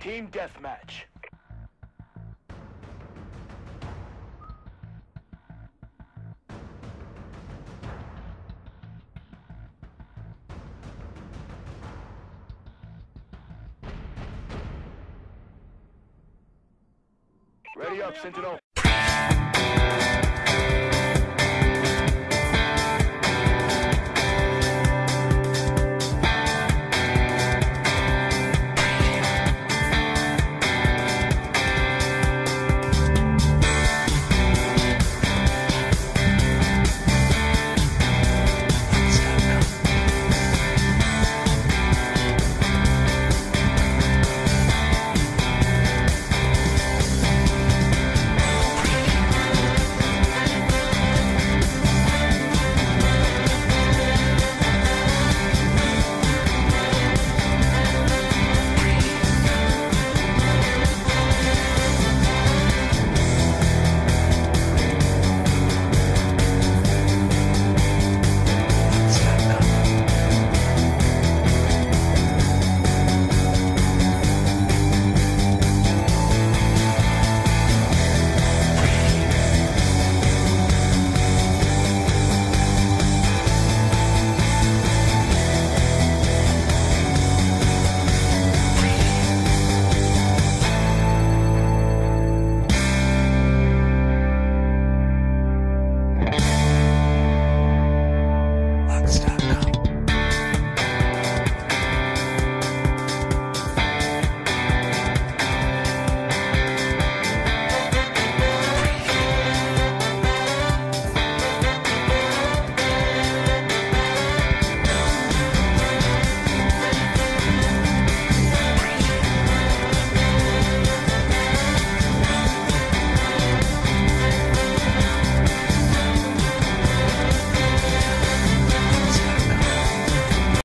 Team deathmatch. Ready up, Sentinel.